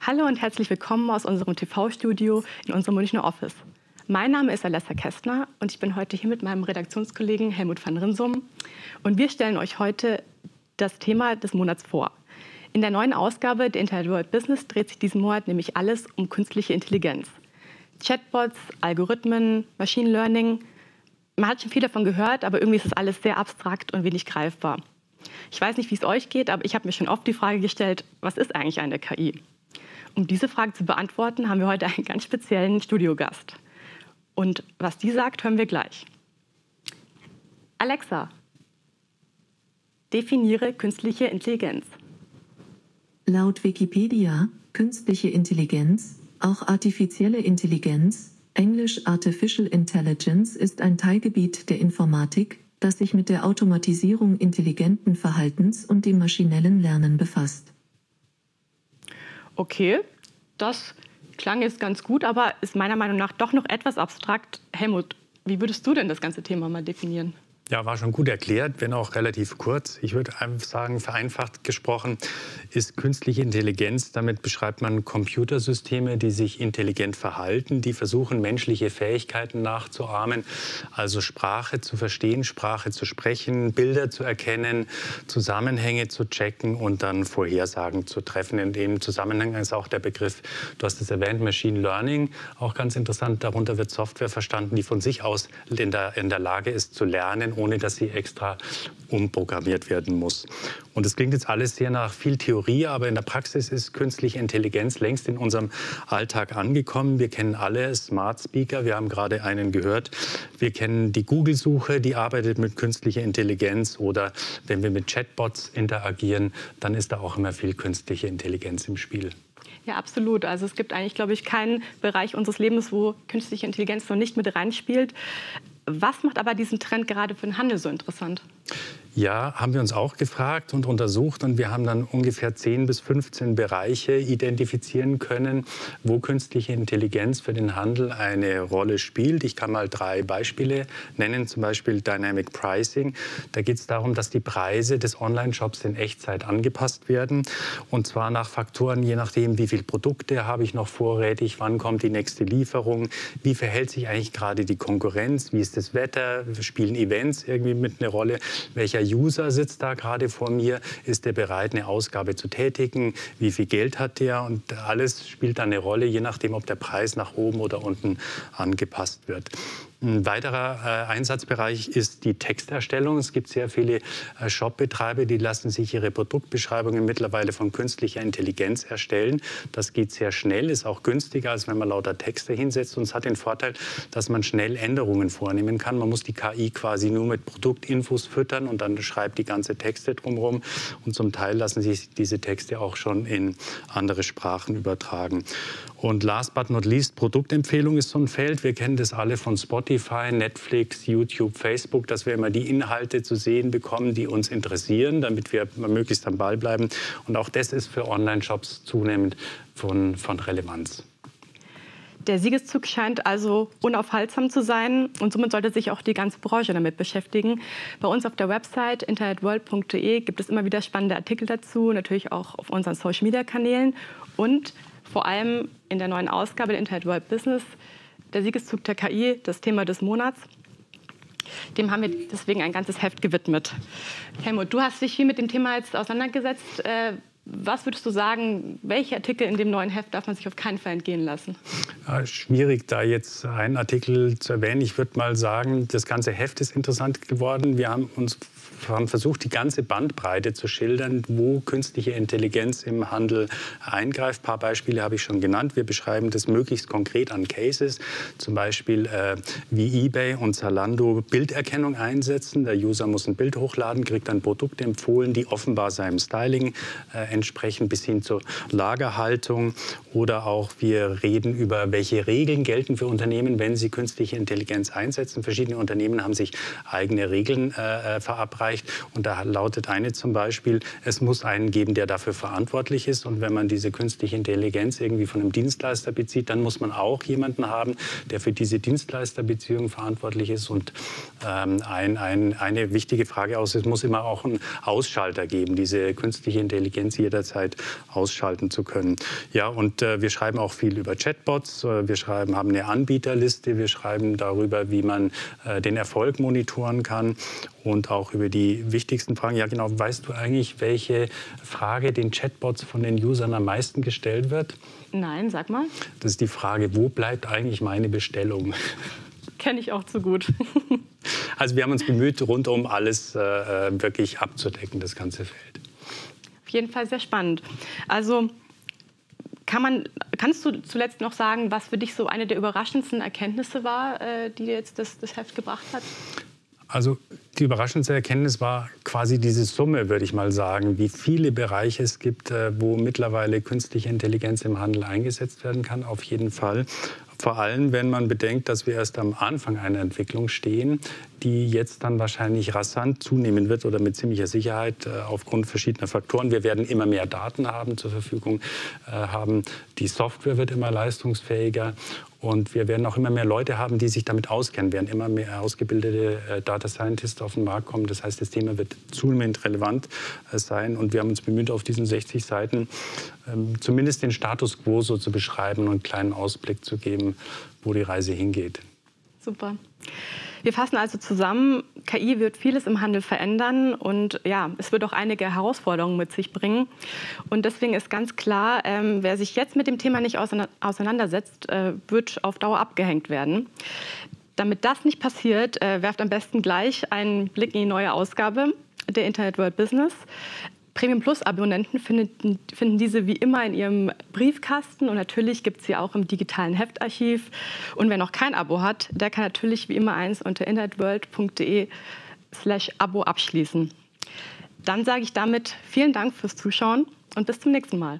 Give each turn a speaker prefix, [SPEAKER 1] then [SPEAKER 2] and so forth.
[SPEAKER 1] Hallo und herzlich willkommen aus unserem TV-Studio in unserem Münchner Office. Mein Name ist Alessa Kästner und ich bin heute hier mit meinem Redaktionskollegen Helmut van Rinsum. Und wir stellen euch heute das Thema des Monats vor. In der neuen Ausgabe der Internet World Business dreht sich diesen Monat nämlich alles um künstliche Intelligenz. Chatbots, Algorithmen, Machine Learning. Man hat schon viel davon gehört, aber irgendwie ist das alles sehr abstrakt und wenig greifbar. Ich weiß nicht, wie es euch geht, aber ich habe mir schon oft die Frage gestellt, was ist eigentlich eine KI? Um diese Frage zu beantworten, haben wir heute einen ganz speziellen Studiogast. Und was die sagt, hören wir gleich. Alexa, definiere künstliche Intelligenz.
[SPEAKER 2] Laut Wikipedia, künstliche Intelligenz, auch artifizielle Intelligenz, englisch Artificial Intelligence, ist ein Teilgebiet der Informatik, das sich mit der Automatisierung intelligenten Verhaltens und dem maschinellen Lernen befasst.
[SPEAKER 1] Okay, das klang jetzt ganz gut, aber ist meiner Meinung nach doch noch etwas abstrakt. Helmut, wie würdest du denn das ganze Thema mal definieren?
[SPEAKER 3] Ja, war schon gut erklärt, wenn auch relativ kurz. Ich würde einfach sagen, vereinfacht gesprochen ist künstliche Intelligenz. Damit beschreibt man Computersysteme, die sich intelligent verhalten, die versuchen, menschliche Fähigkeiten nachzuahmen, also Sprache zu verstehen, Sprache zu sprechen, Bilder zu erkennen, Zusammenhänge zu checken und dann Vorhersagen zu treffen. In dem Zusammenhang ist auch der Begriff, du hast es erwähnt, Machine Learning, auch ganz interessant. Darunter wird Software verstanden, die von sich aus in der, in der Lage ist zu lernen ohne dass sie extra umprogrammiert werden muss. Und das klingt jetzt alles sehr nach viel Theorie, aber in der Praxis ist künstliche Intelligenz längst in unserem Alltag angekommen. Wir kennen alle Smart Speaker, wir haben gerade einen gehört. Wir kennen die Google-Suche, die arbeitet mit künstlicher Intelligenz. Oder wenn wir mit Chatbots interagieren, dann ist da auch immer viel künstliche Intelligenz im Spiel.
[SPEAKER 1] Ja, absolut. Also es gibt eigentlich, glaube ich, keinen Bereich unseres Lebens, wo künstliche Intelligenz noch nicht mit reinspielt. Was macht aber diesen Trend gerade für den Handel so interessant?
[SPEAKER 3] Ja, haben wir uns auch gefragt und untersucht und wir haben dann ungefähr 10 bis 15 Bereiche identifizieren können, wo künstliche Intelligenz für den Handel eine Rolle spielt. Ich kann mal drei Beispiele nennen, zum Beispiel Dynamic Pricing. Da geht es darum, dass die Preise des Online-Shops in Echtzeit angepasst werden und zwar nach Faktoren, je nachdem, wie viele Produkte habe ich noch vorrätig, wann kommt die nächste Lieferung, wie verhält sich eigentlich gerade die Konkurrenz, wie ist das Wetter, spielen Events irgendwie mit eine Rolle, welcher User sitzt da gerade vor mir, ist der bereit, eine Ausgabe zu tätigen, wie viel Geld hat der? Und alles spielt dann eine Rolle, je nachdem, ob der Preis nach oben oder unten angepasst wird. Ein weiterer äh, Einsatzbereich ist die Texterstellung. Es gibt sehr viele äh, Shopbetreiber, die lassen sich ihre Produktbeschreibungen mittlerweile von künstlicher Intelligenz erstellen. Das geht sehr schnell, ist auch günstiger, als wenn man lauter Texte hinsetzt. Und es hat den Vorteil, dass man schnell Änderungen vornehmen kann. Man muss die KI quasi nur mit Produktinfos füttern und dann schreibt die ganze Texte drumherum. Und zum Teil lassen sich diese Texte auch schon in andere Sprachen übertragen. Und last but not least, Produktempfehlung ist so ein Feld. Wir kennen das alle von Spotify, Netflix, YouTube, Facebook, dass wir immer die Inhalte zu sehen bekommen, die uns interessieren, damit wir möglichst am Ball bleiben. Und auch das ist für Online-Shops zunehmend von, von Relevanz.
[SPEAKER 1] Der Siegeszug scheint also unaufhaltsam zu sein und somit sollte sich auch die ganze Branche damit beschäftigen. Bei uns auf der Website internetworld.de gibt es immer wieder spannende Artikel dazu, natürlich auch auf unseren Social-Media-Kanälen und vor allem in der neuen Ausgabe der Internet World Business, der Siegeszug der KI, das Thema des Monats. Dem haben wir deswegen ein ganzes Heft gewidmet. Helmut, du hast dich viel mit dem Thema jetzt auseinandergesetzt. Was würdest du sagen, welche Artikel in dem neuen Heft darf man sich auf keinen Fall entgehen lassen?
[SPEAKER 3] Ja, schwierig, da jetzt einen Artikel zu erwähnen. Ich würde mal sagen, das ganze Heft ist interessant geworden. Wir haben uns haben versucht, die ganze Bandbreite zu schildern, wo künstliche Intelligenz im Handel eingreift. Ein paar Beispiele habe ich schon genannt. Wir beschreiben das möglichst konkret an Cases, zum Beispiel äh, wie eBay und Zalando Bilderkennung einsetzen. Der User muss ein Bild hochladen, kriegt dann Produkte empfohlen, die offenbar seinem Styling äh, entsprechen, bis hin zur Lagerhaltung. Oder auch wir reden über, welche Regeln gelten für Unternehmen, wenn sie künstliche Intelligenz einsetzen. Verschiedene Unternehmen haben sich eigene Regeln äh, äh verabreicht. Und da lautet eine zum Beispiel, es muss einen geben, der dafür verantwortlich ist. Und wenn man diese künstliche Intelligenz irgendwie von einem Dienstleister bezieht, dann muss man auch jemanden haben, der für diese Dienstleisterbeziehung verantwortlich ist. Und ähm, ein, ein, eine wichtige Frage aus, es muss immer auch einen Ausschalter geben. Diese künstliche Intelligenz, die jederzeit ausschalten zu können. Ja, und äh, wir schreiben auch viel über Chatbots. Äh, wir schreiben, haben eine Anbieterliste. Wir schreiben darüber, wie man äh, den Erfolg monitoren kann und auch über die wichtigsten Fragen. Ja, genau. Weißt du eigentlich, welche Frage den Chatbots von den Usern am meisten gestellt wird?
[SPEAKER 1] Nein, sag mal.
[SPEAKER 3] Das ist die Frage, wo bleibt eigentlich meine Bestellung?
[SPEAKER 1] Kenne ich auch zu gut.
[SPEAKER 3] also wir haben uns bemüht, rundum alles äh, äh, wirklich abzudecken, das ganze Feld.
[SPEAKER 1] Auf jeden Fall sehr spannend. Also kann man, kannst du zuletzt noch sagen, was für dich so eine der überraschendsten Erkenntnisse war, äh, die jetzt das, das Heft gebracht hat?
[SPEAKER 3] Also die überraschendste Erkenntnis war quasi diese Summe, würde ich mal sagen, wie viele Bereiche es gibt, äh, wo mittlerweile künstliche Intelligenz im Handel eingesetzt werden kann, auf jeden Fall. Vor allem, wenn man bedenkt, dass wir erst am Anfang einer Entwicklung stehen, die jetzt dann wahrscheinlich rasant zunehmen wird oder mit ziemlicher Sicherheit äh, aufgrund verschiedener Faktoren. Wir werden immer mehr Daten haben zur Verfügung äh, haben. Die Software wird immer leistungsfähiger und wir werden auch immer mehr Leute haben, die sich damit auskennen, werden immer mehr ausgebildete Data Scientists auf den Markt kommen. Das heißt, das Thema wird zunehmend relevant äh, sein. Und wir haben uns bemüht, auf diesen 60 Seiten ähm, zumindest den Status quo so zu beschreiben und einen kleinen Ausblick zu geben, wo die Reise hingeht.
[SPEAKER 1] Super. Wir fassen also zusammen, KI wird vieles im Handel verändern und ja, es wird auch einige Herausforderungen mit sich bringen. Und deswegen ist ganz klar, ähm, wer sich jetzt mit dem Thema nicht auseinandersetzt, äh, wird auf Dauer abgehängt werden. Damit das nicht passiert, äh, werft am besten gleich einen Blick in die neue Ausgabe der Internet World Business. Premium Plus Abonnenten finden, finden diese wie immer in ihrem Briefkasten und natürlich gibt es sie auch im digitalen Heftarchiv. Und wer noch kein Abo hat, der kann natürlich wie immer eins unter internetworld.de slash Abo abschließen. Dann sage ich damit vielen Dank fürs Zuschauen und bis zum nächsten Mal.